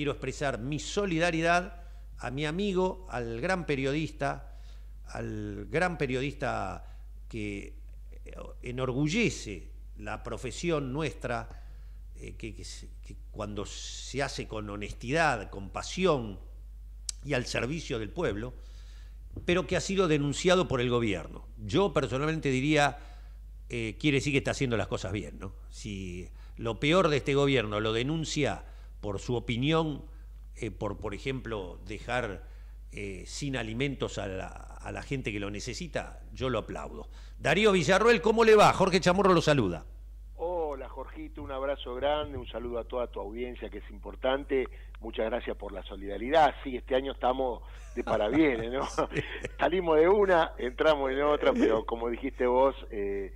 quiero expresar mi solidaridad a mi amigo, al gran periodista, al gran periodista que enorgullece la profesión nuestra, eh, que, cuando se hace con honestidad, con pasión y al servicio del pueblo, pero que ha sido denunciado por el gobierno. Yo personalmente diría, eh, quiere decir que está haciendo las cosas bien, ¿no? Si lo peor de este gobierno lo denuncia por su opinión, eh, por, por ejemplo, dejar eh, sin alimentos a la, gente que lo necesita, yo lo aplaudo. Darío Villarroel, ¿cómo le va? Jorge Chamorro lo saluda. Hola Jorgito, un abrazo grande, un saludo a toda tu audiencia que es importante. Muchas gracias por la solidaridad. Sí, este año estamos de parabienes, ¿no? Salimos de una, entramos en otra, pero como dijiste vos, eh,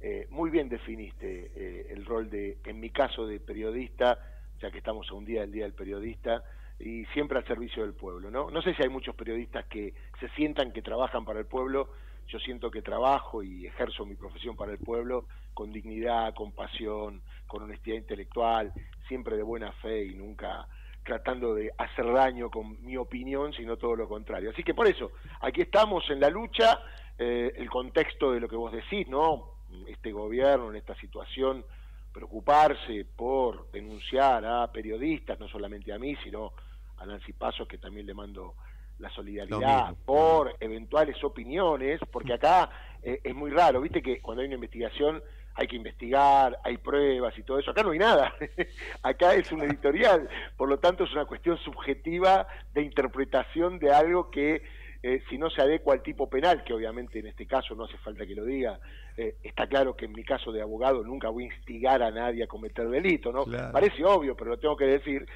eh, muy bien definiste el rol de, en mi caso, de periodista, ya que estamos a un día del Día del Periodista, y siempre al servicio del pueblo, ¿no? No sé si hay muchos periodistas que se sientan que trabajan para el pueblo, yo siento que trabajo y ejerzo mi profesión para el pueblo con dignidad, con pasión, con honestidad intelectual, siempre de buena fe y nunca tratando de hacer daño con mi opinión, sino todo lo contrario. Así que por eso, aquí estamos en la lucha, eh, el contexto de lo que vos decís, ¿no? Este gobierno, en esta situación, preocuparse por denunciar a periodistas, no solamente a mí, sino a Nancy Pasos, que también le mando la solidaridad por eventuales opiniones, porque acá eh, es muy raro, viste que cuando hay una investigación hay que investigar, hay pruebas y todo eso, acá no hay nada, acá es un editorial, por lo tanto es una cuestión subjetiva de interpretación de algo que eh, si no se adecua al tipo penal, que obviamente en este caso no hace falta que lo diga, eh, está claro que en mi caso de abogado nunca voy a instigar a nadie a cometer delito, ¿no? Parece obvio, pero lo tengo que decir,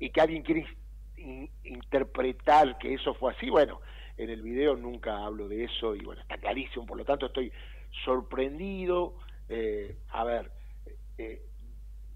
y que alguien quiere interpretar que eso fue así, bueno, en el video nunca hablo de eso y bueno, está clarísimo, por lo tanto estoy sorprendido, eh, a ver, eh,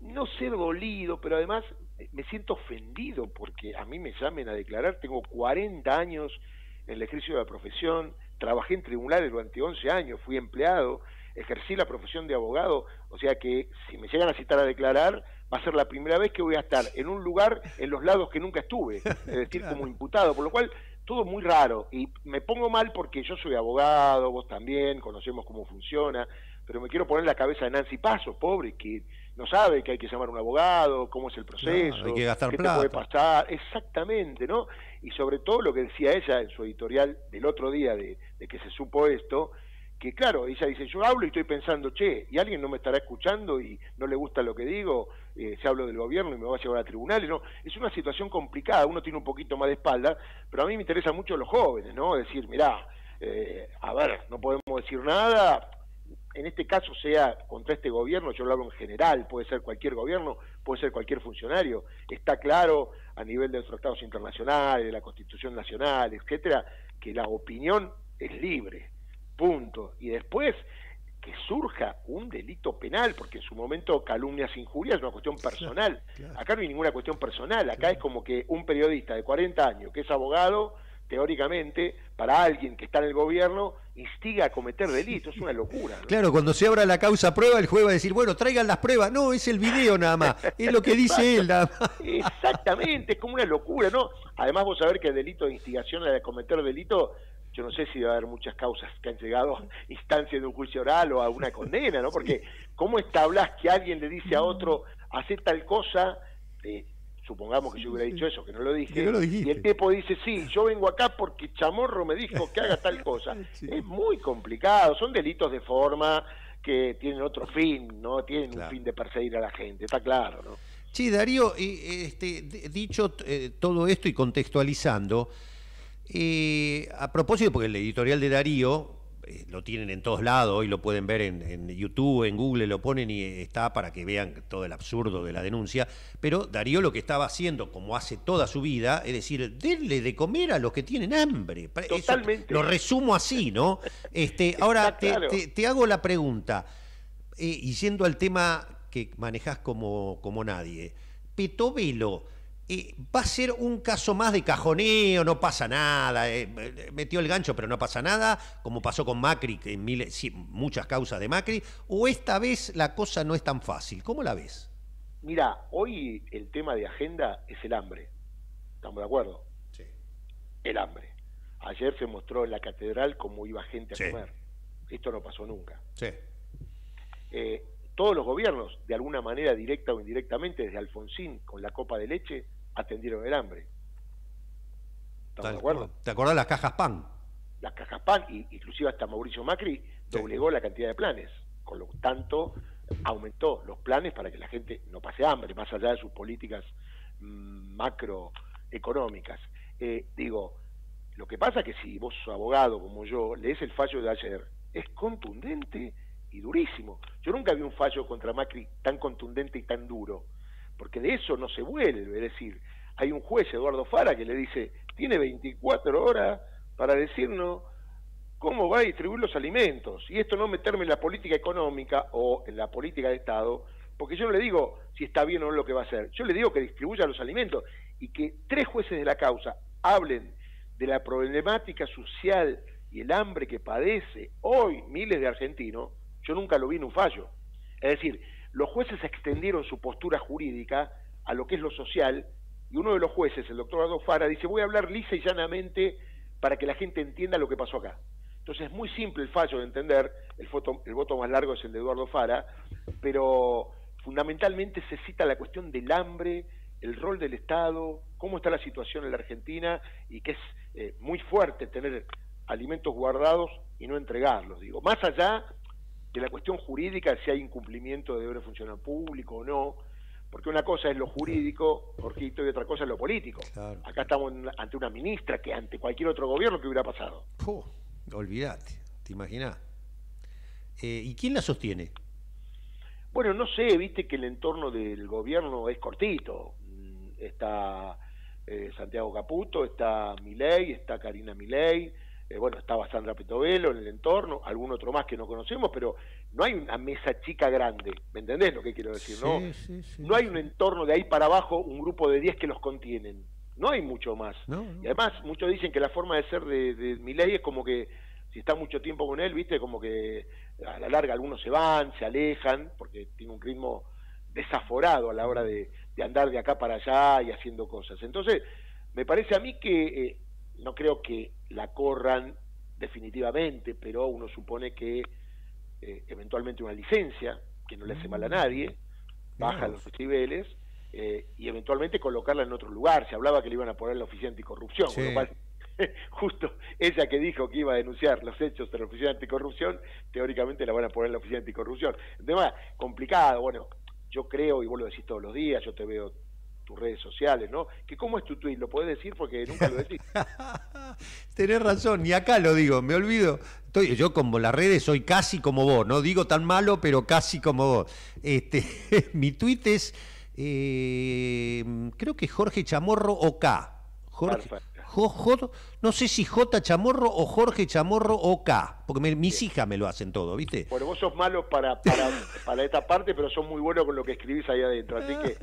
no ser dolido, pero además me siento ofendido porque a mí me llamen a declarar, tengo 40 años en el ejercicio de la profesión, trabajé en tribunales durante 11 años, fui empleado, ejercí la profesión de abogado, o sea que si me llegan a citar a declarar, va a ser la primera vez que voy a estar en un lugar en los lados que nunca estuve, es decir, como imputado, por lo cual todo muy raro. Y me pongo mal porque yo soy abogado, vos también, conocemos cómo funciona, pero me quiero poner la cabeza de Nancy Paso, pobre, que no sabe que hay que llamar a un abogado, cómo es el proceso, hay que gastar qué plata. te puede pasar, exactamente, ¿no? Y sobre todo lo que decía ella en su editorial del otro día de que se supo esto, que claro, ella dice, yo hablo y estoy pensando, che, y alguien no me estará escuchando y no le gusta lo que digo, eh, se hablo del gobierno y me va a llevar a tribunales, no, es una situación complicada, uno tiene un poquito más de espalda, pero a mí me interesa mucho los jóvenes, ¿no? Decir, mirá, eh, a ver, no podemos decir nada, en este caso sea contra este gobierno, yo lo hablo en general, puede ser cualquier gobierno, puede ser cualquier funcionario, está claro a nivel de los tratados internacionales, de la Constitución Nacional, etcétera, que la opinión es libre punto. Y después que surja un delito penal, porque en su momento calumnias, injurias es una cuestión personal. Acá no hay ninguna cuestión personal, acá es como que un periodista de 40 años que es abogado, teóricamente, para alguien que está en el gobierno, instiga a cometer delitos, es una locura. Claro, cuando se abra la causa prueba, el juez va a decir, bueno, traigan las pruebas, no, es el video nada más, es lo que dice él nada más. Exactamente, es como una locura, ¿no? Además vos sabés que el delito de instigación a cometer delito yo no sé si va a haber muchas causas que han llegado a instancia de un juicio oral o a una condena, ¿no? Porque ¿cómo establas que alguien le dice a otro, hace tal cosa, eh, supongamos que yo hubiera dicho eso, que no lo dije, y el tipo dice, sí, yo vengo acá porque Chamorro me dijo que haga tal cosa. Es muy complicado, son delitos de forma que tienen otro fin, no tienen un fin de perseguir a la gente, está claro, ¿no? Sí, Darío, este, dicho eh, todo esto y contextualizando, eh, a propósito, porque el editorial de Darío eh, lo tienen en todos lados y lo pueden ver en, YouTube, en Google, lo ponen y está para que vean todo el absurdo de la denuncia. Pero Darío lo que estaba haciendo, como hace toda su vida, es decir, denle de comer a los que tienen hambre. Totalmente. lo resumo así, ¿no? Este, ahora te, hago la pregunta, eh, y yendo al tema que manejás como, como nadie. Petovelo va a ser un caso más de cajoneo, no pasa nada, eh, metió el gancho pero no pasa nada, como pasó con Macri, en muchas causas de Macri, o esta vez la cosa no es tan fácil. ¿Cómo la ves? Mira, hoy el tema de agenda es el hambre. ¿Estamos de acuerdo? Sí. El hambre. Ayer se mostró en la catedral cómo iba gente a Sí. comer. Esto no pasó nunca. Sí. Eh, todos los gobiernos, de alguna manera directa o indirectamente, desde Alfonsín con la copa de leche, atendieron el hambre. ¿Estamos de acuerdo? ¿Te acordás las cajas pan? Las cajas PAN, y inclusive hasta Mauricio Macri, doblegó la cantidad de planes. Con lo tanto, aumentó los planes para que la gente no pase hambre, más allá de sus políticas mm, macroeconómicas. Eh, digo, lo que pasa es que si vos sos abogado como yo, lees el fallo de ayer, es contundente y durísimo. Yo nunca vi un fallo contra Macri tan contundente y tan duro, porque de eso no se vuelve. Es decir, hay un juez, Eduardo Fara, que le dice, tiene 24 horas para decirnos cómo va a distribuir los alimentos. Y esto no meterme en la política económica o en la política de Estado, porque yo no le digo si está bien o no lo que va a hacer, yo le digo que distribuya los alimentos y que tres jueces de la causa hablen de la problemática social y el hambre que padece hoy miles de argentinos, yo nunca lo vi en un fallo. Es decir, los jueces extendieron su postura jurídica a lo que es lo social y uno de los jueces, el doctor Aldo Fara, dice voy a hablar lisa y llanamente para que la gente entienda lo que pasó acá. Entonces es muy simple el fallo de entender, el, foto- el voto más largo es el de Eduardo Fara, pero fundamentalmente se cita la cuestión del hambre, el rol del Estado, cómo está la situación en la Argentina y que es eh, muy fuerte tener alimentos guardados y no entregarlos, digo, más allá de la cuestión jurídica, si hay incumplimiento de deber funcional público o no, porque una cosa es lo jurídico, Jorgito, y otra cosa es lo político. Claro. Acá estamos ante una ministra que ante cualquier otro gobierno que hubiera pasado. Puh, olvídate, ¿te imaginás? Eh, ¿Y quién la sostiene? Bueno, no sé, viste que el entorno del gobierno es cortito. Mm, Está eh, Santiago Caputo, está Milei, está Karina Milei, eh, bueno, estaba Sandra Petovelo en el entorno, algún otro más que no conocemos, pero no hay una mesa chica grande, ¿me entendés lo que quiero decir? no? Sí, sí, sí, no hay un entorno de ahí para abajo, un grupo de 10 que los contienen. No hay mucho más. No, no. Y además, muchos dicen que la forma de ser de, de Milei es como que si está mucho tiempo con él, viste, como que a la larga algunos se van, se alejan, porque tiene un ritmo desaforado a la hora de, de andar de acá para allá y haciendo cosas. Entonces, me parece a mí que eh, no creo que la corran definitivamente, pero uno supone que eh, eventualmente una licencia, que no le hace mal a nadie, baja los decibeles eh, y eventualmente colocarla en otro lugar. Se hablaba que le iban a poner la oficina anticorrupción, con lo cual justo ella que dijo que iba a denunciar los hechos de la oficina anticorrupción, teóricamente la van a poner en la oficina anticorrupción. Además, complicado, bueno, yo creo, y vos lo decís todos los días, yo te veo tus redes sociales, ¿no? Que cómo es tu tweet, lo podés decir porque nunca lo decís. Tenés razón, y acá lo digo, me olvido. Estoy, yo como las redes soy casi como vos, no digo tan malo, pero casi como vos. Este, mi tweet es, eh, creo que Jorge Chamorro OK. Jorge, Perfecto. Jo- Jo- no sé si J Chamorro o Jorge Chamorro OK, porque me- mis hijas me lo hacen todo, ¿viste? Bueno, vos sos malo para, para, para esta parte, pero sos muy bueno con lo que escribís ahí adentro, así que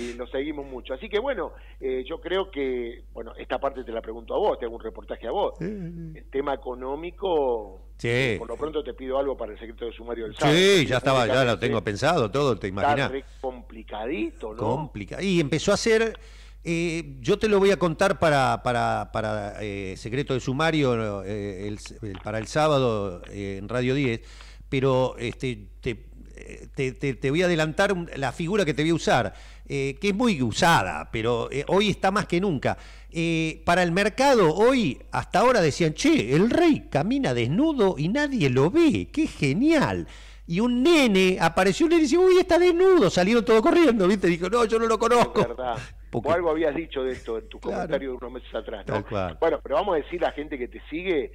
y lo seguimos mucho. Así que bueno, eh, yo creo que, bueno, esta parte te la pregunto a vos, te hago un reportaje a vos. El tema económico, Sí. por lo pronto te pido algo para el secreto de sumario del sábado. Sí, ya estaba, ya lo tengo pensado todo, te imaginas. complicadito, ¿no? Complica- Y empezó a hacer, eh, yo te lo voy a contar para, para, para eh, Secreto de Sumario eh, para el sábado eh, en Radio 10, pero este, te, te- te- voy a adelantar la figura que te voy a usar, eh, que es muy usada, pero hoy está más que nunca. Para el mercado, hoy, hasta ahora decían, che, el rey camina desnudo y nadie lo ve, qué genial. Y un nene, apareció un nene y dice, uy, está desnudo, salieron todos corriendo, ¿viste? Dijo, no, yo no lo conozco. Porque- O algo habías dicho de esto en tu Claro. comentario de unos meses atrás, ¿no? Bueno, pero vamos a decir a la gente que te sigue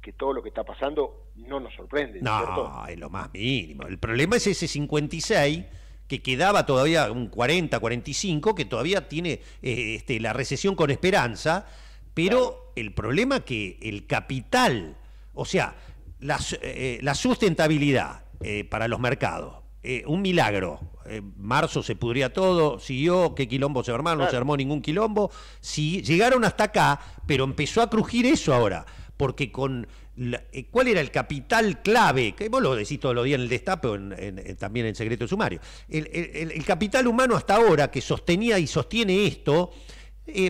que todo lo que está pasando no nos sorprende, ¿no es cierto? Es lo más mínimo. El problema es ese 56 que quedaba todavía un 40, 45, que todavía tiene eh, este, la recesión con esperanza, pero el problema que el capital, o sea, la, eh, la sustentabilidad eh, para los mercados, eh, un milagro. Eh, marzo se pudría todo, siguió, qué quilombo se armaron, no se armó ningún quilombo. Si llegaron hasta acá, pero empezó a crujir eso ahora, porque con eh, ¿Cuál era el capital clave? Que vos lo decís todos los días en el destape o también en secreto sumario. El, capital humano hasta ahora que sostenía y sostiene esto,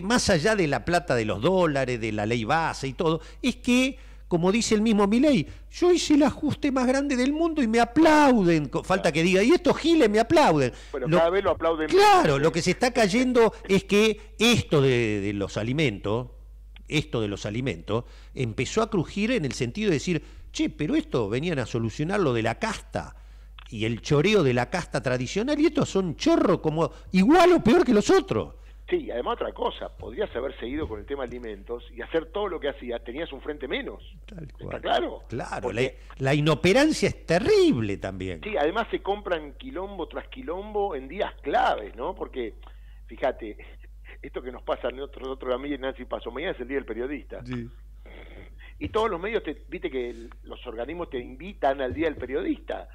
más allá de la plata de los dólares, de la ley base y todo, es que, como dice el mismo Milei, yo hice el ajuste más grande del mundo y me aplauden. Falta que diga, y estos giles me aplauden. Pero cada vez lo aplauden. Claro, lo que se está cayendo es que esto de los alimentos, esto de los alimentos, empezó a crujir en el sentido de decir, che, pero esto venían a solucionar lo de la casta y el choreo de la casta tradicional y estos son chorros como igual o peor que los otros. Sí, además otra cosa, podrías haber seguido con el tema alimentos y hacer todo lo que hacías, tenías un frente menos. ¿Está claro? Claro, la, inoperancia es terrible también. Sí, además se compran quilombo tras quilombo en días claves, ¿no? Porque, fíjate, esto que nos pasa a nosotros, a mí y Nancy Paso, mañana es el Día del Periodista. Y todos los medios, te, viste que los organismos te invitan al Día del Periodista.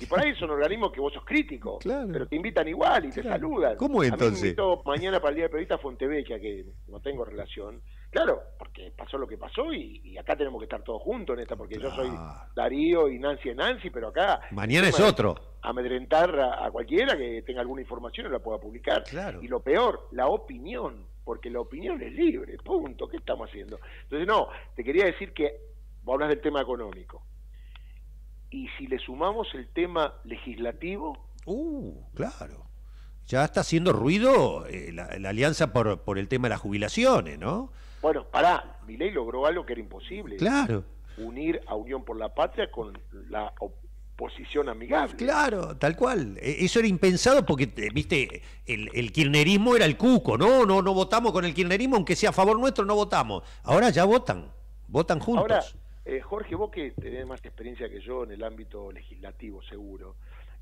Y por ahí son organismos que vos sos crítico, pero te invitan igual y te saludan. ¿Cómo entonces? A mí me mañana para el Día del Periodista Fontevecchia, que no tengo relación. Claro, porque pasó lo que pasó y, acá tenemos que estar todos juntos en esta, porque yo soy Darío y Nancy es Nancy, pero acá... Mañana es otro. Amedrentar a, a, cualquiera que tenga alguna información y la pueda publicar. Y lo peor, la opinión, porque la opinión es libre, punto. ¿Qué estamos haciendo? Entonces, no, te quería decir que vos hablas del tema económico. Y si le sumamos el tema legislativo... Uh, claro ya está haciendo ruido eh, la, alianza por, por el tema de las jubilaciones, ¿no? Bueno, pará, ley logró algo que era imposible. Claro. Unir a Unión por la Patria con la oposición amigable. Claro, tal cual. E, eso era impensado porque, eh, viste, el, el, kirchnerismo era el cuco. No, no, no votamos con el kirchnerismo, aunque sea a favor nuestro, no votamos. Ahora ya votan, votan juntos. Ahora, eh, Jorge, vos que tenés más experiencia que yo en el ámbito legislativo, seguro.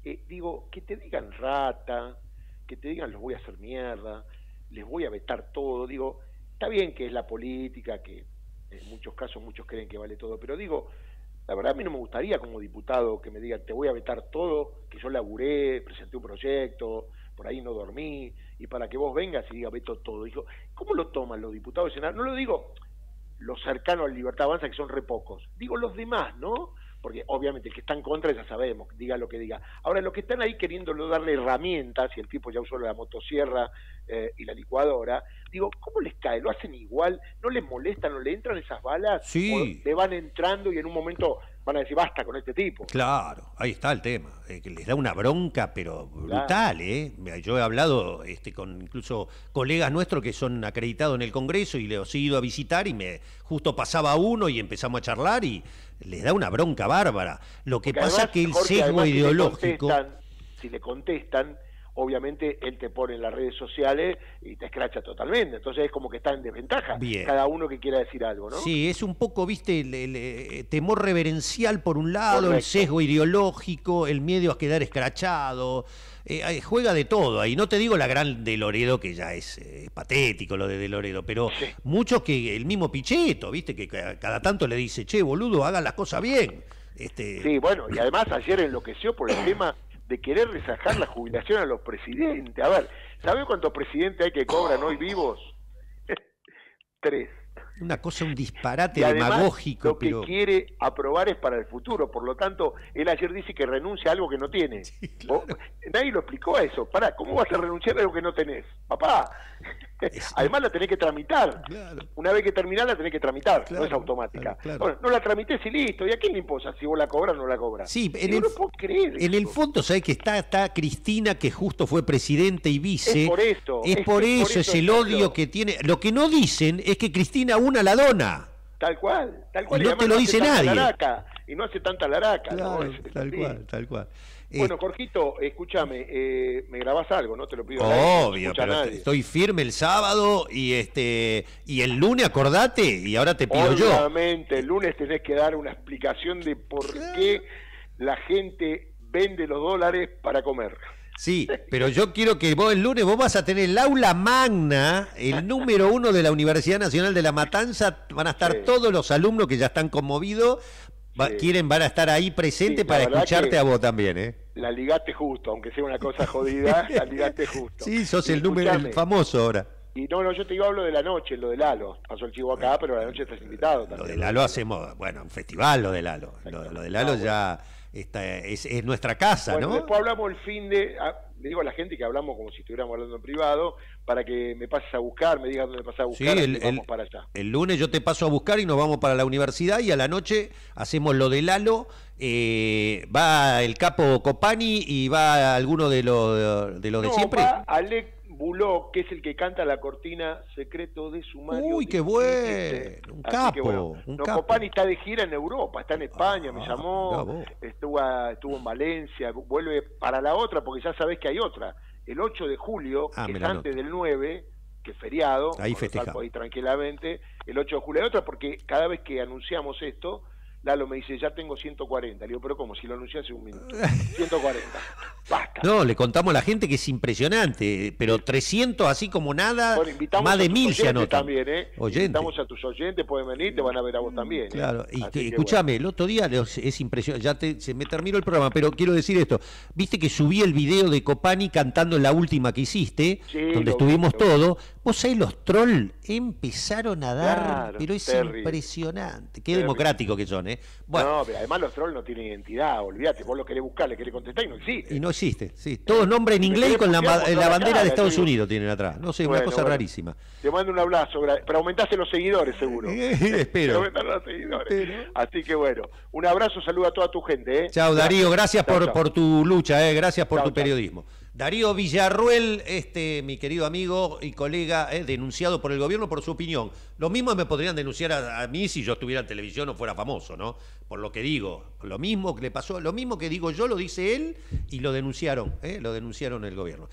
Eh, digo, que te digan rata, que te digan los voy a hacer mierda, les voy a vetar todo. Digo, Está bien que es la política, que en muchos casos muchos creen que vale todo, pero digo, la verdad a mí no me gustaría como diputado que me digan, te voy a vetar todo, que yo laburé, presenté un proyecto, por ahí no dormí, y para que vos vengas y diga veto todo. Dijo, ¿cómo lo toman los diputados de No lo digo los cercanos a la libertad avanza, que son re pocos. Digo los demás, ¿no? porque obviamente el que está en contra ya sabemos, diga lo que diga. Ahora, los que están ahí queriéndolo darle herramientas, y el tipo ya usó la motosierra eh, y la licuadora, digo, ¿cómo les cae? ¿Lo hacen igual? ¿No les molesta? ¿No le entran esas balas? Sí. le van entrando y en un momento van a decir, basta con este tipo. Claro, ahí está el tema, eh, que les da una bronca, pero brutal, ¿eh? Yo he hablado este, con incluso colegas nuestros que son acreditados en el Congreso y les he ido a visitar y me justo pasaba uno y empezamos a charlar y les da una bronca bárbara. Lo que pasa es que el sesgo ideológico... si le contestan obviamente él te pone en las redes sociales y te escracha totalmente. Entonces es como que está en desventaja cada uno que quiera decir algo, ¿no? Sí, es un poco, viste, el, temor reverencial por un lado, el sesgo ideológico, el miedo a quedar escrachado. Eh, juega de todo ahí. No te digo la gran de Loredo, que ya es eh, patético lo de, de Loredo, pero muchos que el mismo Pichetto, viste, que cada tanto le dice, che, boludo, hagan las cosas bien. Este... Sí, bueno, y además ayer enloqueció por el tema de querer resajar la jubilación a los presidentes. A ver, ¿sabe cuántos presidentes hay que cobran hoy vivos? Tres. Una cosa, un disparate demagógico. Lo que quiere aprobar es para el futuro. Por lo tanto, él ayer dice que renuncia a algo que no tiene. nadie lo explicó a eso. Pará, ¿cómo vas a renunciar a algo que no tenés? Papá. Además la tenés que tramitar. Una vez que terminás la tenés que tramitar, no es automática. Bueno, no la tramité y listo. ¿Y a quién le imposa si vos la cobras o no la cobras? Sí, en, el, en el fondo, ¿sabés que está, está Cristina, que justo fue presidente y vice? Es por eso. Es, por, eso, es el odio que tiene. Lo que no dicen es que Cristina una la dona. Tal cual, tal cual. Y no te lo dice nadie. Y no hace tanta laraca. tal cual, tal cual. Bueno, eh, Jorgito, escúchame, eh, me grabás algo, ¿no? Te lo pido. Obvio, pero estoy firme el sábado y este y el lunes acordate y ahora te pido yo. Obviamente, el lunes tenés que dar una explicación de por qué la gente vende los dólares para comer. Sí, pero yo quiero que vos el lunes vos vas a tener el aula magna, el número uno de la Universidad Nacional de La Matanza, van a estar todos los alumnos que ya están conmovidos quieren, van a estar ahí presentes para escucharte a vos también, ¿eh? La ligaste justo, aunque sea una cosa jodida, la ligaste justo. Sí, sos el número famoso ahora. Y no, no, yo te digo, hablo de la noche, lo del Lalo. Pasó el chivo acá, pero la noche estás invitado también. Lo del Lalo hacemos, bueno, un festival lo del Lalo. Lo, lo del Lalo Ah, ya está, es, es nuestra casa, Bueno, ¿no? después hablamos el fin de. ah, le digo a la gente que hablamos como si estuviéramos hablando en privado, para que me pases a buscar, me digas dónde pasas a Sí, buscar, el, y vamos el- para allá. el lunes yo te paso a buscar y nos vamos para la universidad y a la noche hacemos lo del Lalo. eh, va el capo Copani y va alguno de los de, los de No, siempre. va Alec Buló, que es el que canta la cortina Secreto de Sumario. Uy, qué bueno, un capo, que bueno, un no, capo. Copani está de gira en Europa, está en España, me Ah, llamó, mirá vos. estuvo, a- estuvo en Valencia, vuelve para la otra, porque ya sabés que hay otra. El 8 de julio, Ah, que me es antes del 9, que es feriado, Ahí festejamos. ir tranquilamente, el 8 de julio hay otra, porque cada vez que anunciamos esto, Lalo me dice, ya tengo 140. Le digo, pero ¿cómo? Si lo anuncié hace un minuto. 140. Basta. No, le contamos a la gente que es impresionante, pero 300 así como nada, Bueno, más de mil se anotan. también, ¿eh? Invitamos a tus oyentes, pueden venir, te van a ver a vos también. ¿eh? Claro, y escúchame, el otro día los- es impresionante, ya te- se me terminó el programa, pero quiero decir esto, viste que subí el video de Copani cantando en la última que hiciste, Sí, donde estuvimos vi, todos, vos ahí los trolls empezaron a dar, Claro, pero es terrible. impresionante, qué Terrible. democrático que son, ¿eh? Bueno. Bueno, No, pero además los trolls no tienen identidad, olvídate, vos lo querés buscar, le querés contestar y no existe. y no existe, sí, todos nombres en inglés y con la, la bandera de Estados. Unidos tienen atrás, no sé, una Bueno, cosa bueno. rarísima. Te mando un abrazo, pero aumentaste los seguidores seguro. Espero. Te aumentaron los seguidores. Espero. Así que bueno, un abrazo, saludo a toda tu gente. ¿eh? Chao Darío, gracias por, por tu lucha, eh, gracias por Chao, tu periodismo. Darío Villarruel, este, mi querido amigo y colega, eh, denunciado por el gobierno por su opinión. Lo mismo me podrían denunciar a, mí si yo estuviera en televisión o fuera famoso, ¿no? Por lo que digo. Lo mismo que le pasó, lo mismo que digo yo lo dice él y lo denunciaron, eh, lo denunciaron el gobierno.